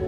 Hey,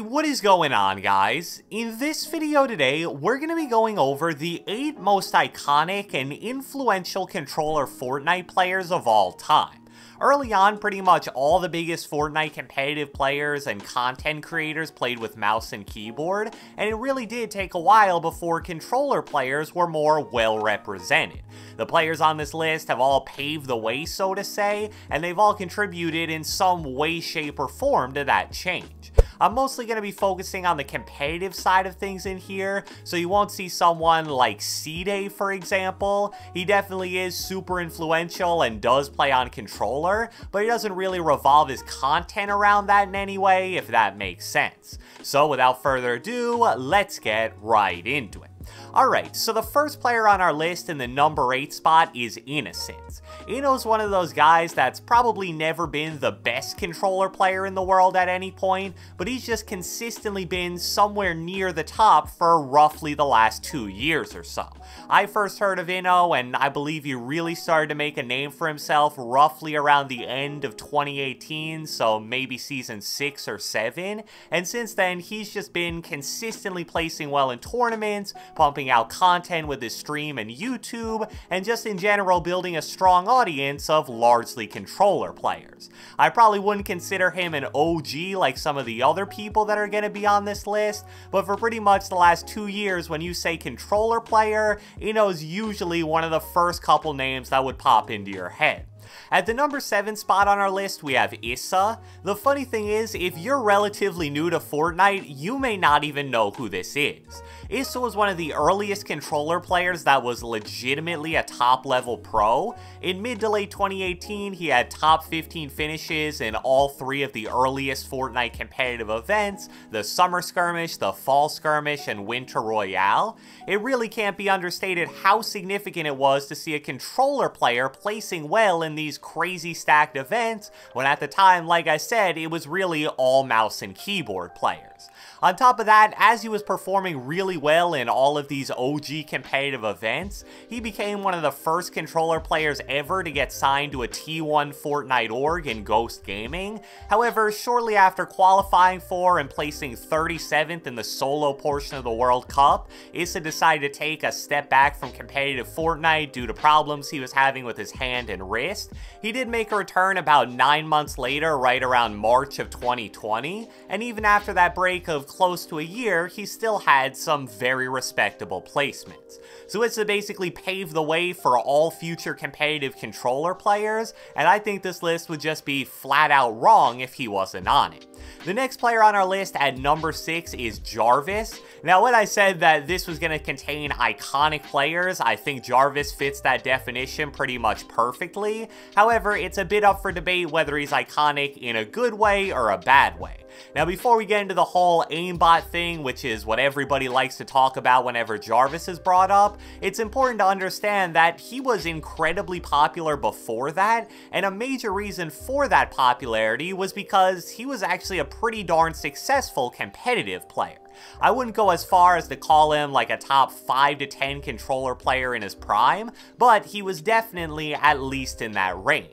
what is going on guys? In this video today, we're going to be going over the 8 most iconic and influential controller Fortnite players of all time. Early on, pretty much all the biggest Fortnite competitive players and content creators played with mouse and keyboard, and it really did take a while before controller players were more well represented. The players on this list have all paved the way, so to say, and they've all contributed in some way, shape, or form to that change. I'm mostly going to be focusing on the competitive side of things in here, so you won't see someone like CeeDay, for example. He definitely is super influential and does play on controller, but he doesn't really revolve his content around that in any way, if that makes sense. So without further ado, let's get right into it. Alright, so the first player on our list in the number 8 spot is Innocents. Inno's one of those guys that's probably never been the best controller player in the world at any point, but he's just consistently been somewhere near the top for roughly the last two years or so. I first heard of Inno, and I believe he really started to make a name for himself roughly around the end of 2018, so maybe season 6 or 7, and since then he's just been consistently placing well in tournaments, pumping pumping out content with his stream and YouTube, and just in general building a strong audience of largely controller players. I probably wouldn't consider him an OG like some of the other people that are going to be on this list, but for pretty much the last two years when you say controller player, Inno's usually one of the first couple names that would pop into your head. At the number 7 spot on our list, we have Issa. The funny thing is, if you're relatively new to Fortnite, you may not even know who this is. Issa was one of the earliest controller players that was legitimately a top level pro. In mid to late 2018, he had top 15 finishes in all three of the earliest Fortnite competitive events, the Summer Skirmish, the Fall Skirmish, and Winter Royale. It really can't be understated how significant it was to see a controller player placing well in these crazy stacked events, when at the time, like I said, it was really all mouse and keyboard players. On top of that, as he was performing really well in all of these OG competitive events, he became one of the first controller players ever to get signed to a T1 Fortnite org in Ghost Gaming. However, shortly after qualifying for and placing 37th in the solo portion of the World Cup, Issa decided to take a step back from competitive Fortnite due to problems he was having with his hand and wrist. He did make a return about 9 months later, right around March of 2020, and even after that break of close to a year, he still had some very respectable placements. So it's to basically pave the way for all future competitive controller players, and I think this list would just be flat out wrong if he wasn't on it. The next player on our list at number 6 is Jarvis. Now when I said that this was going to contain iconic players, I think Jarvis fits that definition pretty much perfectly. However, it's a bit up for debate whether he's iconic in a good way or a bad way. Now before we get into the whole aimbot thing, which is what everybody likes to talk about whenever Jarvis is brought up, it's important to understand that he was incredibly popular before that, and a major reason for that popularity was because he was actually a pretty darn successful competitive player. I wouldn't go as far as to call him like a top 5 to 10 controller player in his prime, but he was definitely at least in that range.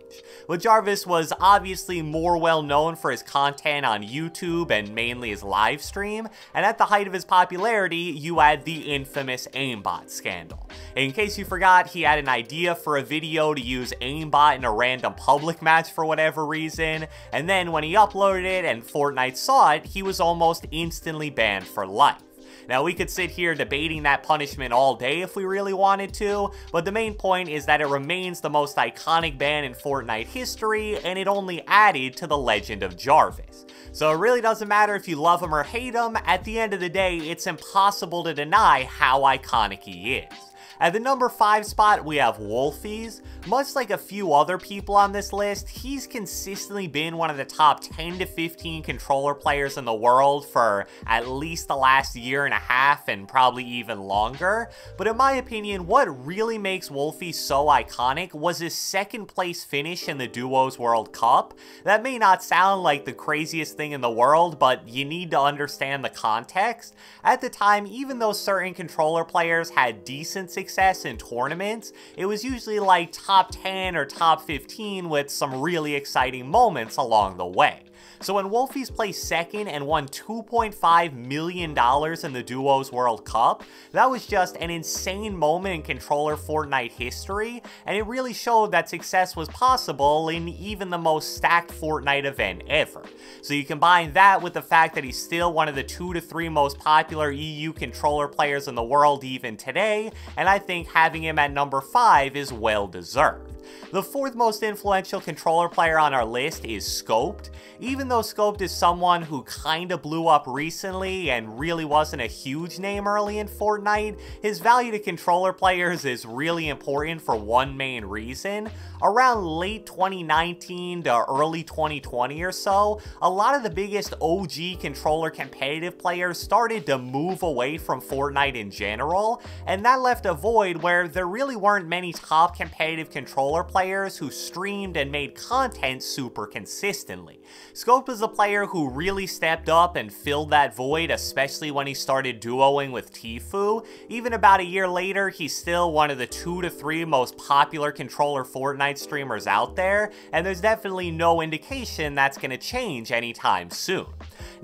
But Jarvis was obviously more well known for his content on YouTube and mainly his live stream, and at the height of his popularity, you had the infamous aimbot scandal. In case you forgot, he had an idea for a video to use aimbot in a random public match for whatever reason, and then when he uploaded it and Fortnite saw it, he was almost instantly banned for life. Now, we could sit here debating that punishment all day if we really wanted to, but the main point is that it remains the most iconic ban in Fortnite history, and it only added to the legend of Jarvis. So it really doesn't matter if you love him or hate him, at the end of the day, it's impossible to deny how iconic he is. At the number 5 spot, we have Wolfies. Much like a few other people on this list, he's consistently been one of the top 10 to 15 controller players in the world for at least the last year and a half and probably even longer. But in my opinion, what really makes Wolfie so iconic was his second place finish in the Duos World Cup. That may not sound like the craziest thing in the world, but you need to understand the context. At the time, even though certain controller players had decent success in tournaments, it was usually like top 10 or top 15 with some really exciting moments along the way. So when Wolfies placed second and won $2.5 million in the Duos World Cup, that was just an insane moment in controller Fortnite history, and it really showed that success was possible in even the most stacked Fortnite event ever. So you combine that with the fact that he's still one of the two to three most popular EU controller players in the world even today, and I think having him at number 5 is well deserved. The fourth most influential controller player on our list is Scoped. Even though Scoped is someone who kinda blew up recently and really wasn't a huge name early in Fortnite, his value to controller players is really important for one main reason. Around late 2019 to early 2020 or so, a lot of the biggest OG controller competitive players started to move away from Fortnite in general, and that left a void where there really weren't many top competitive controller players who streamed and made content super consistently. Scope is a player who really stepped up and filled that void, especially when he started duoing with Tfue. Even about a year later, he's still one of the two to three most popular controller Fortnite streamers out there, and there's definitely no indication that's going to change anytime soon.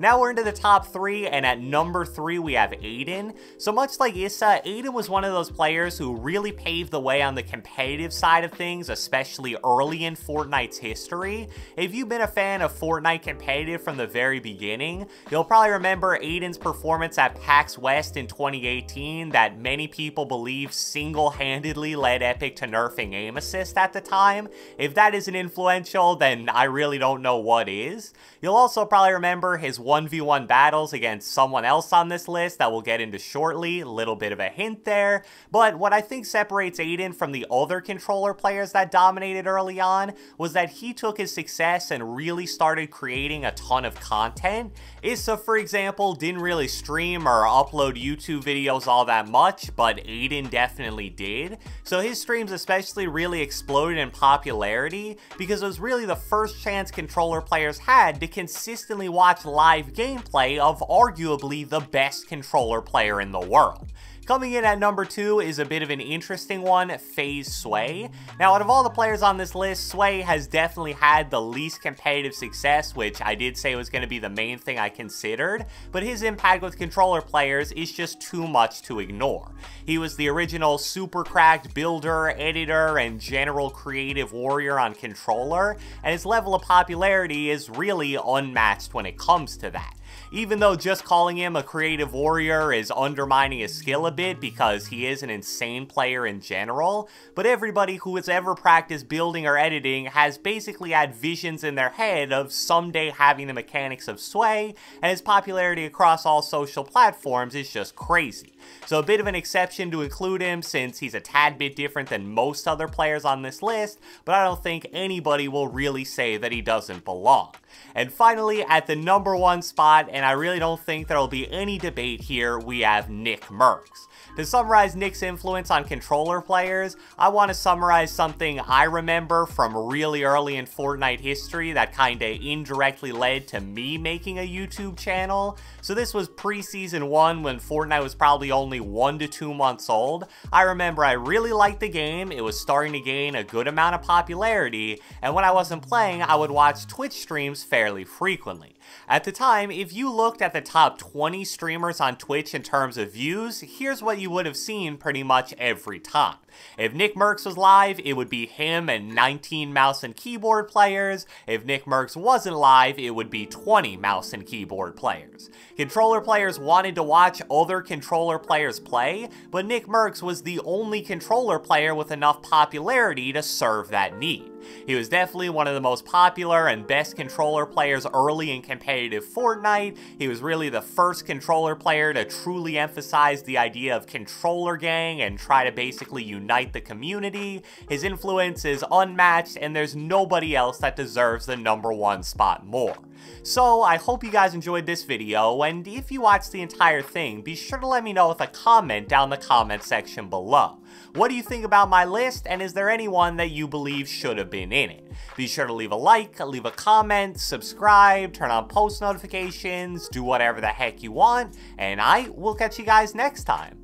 Now we're into the top three, and at number three we have Aydan. So much like Issa, Aydan was one of those players who really paved the way on the competitive side of things, especially early in Fortnite's history. If you've been a fan of Fortnite competitive from the very beginning, you'll probably remember Aydan's performance at PAX West in 2018 that many people believe single-handedly led Epic to nerfing aim assist at the time. If that isn't influential, then I really don't know what is. You'll also probably remember his 1v1 battles against someone else on this list that we'll get into shortly, a little bit of a hint there, but what I think separates Aydan from the other controller players that dominated early on was that he took his success and really started creating a ton of content. Issa, for example, didn't really stream or upload YouTube videos all that much, but Aydan definitely did, so his streams especially really exploded in popularity because it was really the first chance controller players had to consistently watch live live gameplay of arguably the best controller player in the world. Coming in at number 2 is a bit of an interesting one, FaZe Sway. Now, out of all the players on this list, Sway has definitely had the least competitive success, which I did say was going to be the main thing I considered, but his impact with controller players is just too much to ignore. He was the original super cracked builder, editor, and general creative warrior on controller, and his level of popularity is really unmatched when it comes to that even though just calling him a creative warrior is undermining his skill a bit because he is an insane player in general, but everybody who has ever practiced building or editing has basically had visions in their head of someday having the mechanics of Sway, and his popularity across all social platforms is just crazy. So a bit of an exception to include him since he's a tad bit different than most other players on this list, but I don't think anybody will really say that he doesn't belong. And finally, at the number one spot, and I really don't think there'll be any debate here, we have NICKMERCS. To summarize Nick's influence on controller players, I want to summarize something I remember from really early in Fortnite history that kinda indirectly led to me making a YouTube channel. So this was pre-season 1 when Fortnite was probably only 1 to 2 months old. I remember I really liked the game, it was starting to gain a good amount of popularity, and when I wasn't playing, I would watch Twitch streams fairly frequently. At the time, if you looked at the top 20 streamers on Twitch in terms of views, here's what you would have seen pretty much every time. If NICKMERCS was live, it would be him and 19 mouse and keyboard players. If NICKMERCS wasn't live, it would be 20 mouse and keyboard players. Controller players wanted to watch other controller players play, but NICKMERCS was the only controller player with enough popularity to serve that need. He was definitely one of the most popular and best controller players early in competitive Fortnite. He was really the first controller player to truly emphasize the idea of controller gang and try to basically unite the community. His influence is unmatched and there's nobody else that deserves the number one spot more. So I hope you guys enjoyed this video, and if you watched the entire thing, be sure to let me know with a comment down the comment section below. What do you think about my list, and is there anyone that you believe should have been in it? Be sure to leave a like, leave a comment, subscribe, turn on post notifications, do whatever the heck you want, and I will catch you guys next time.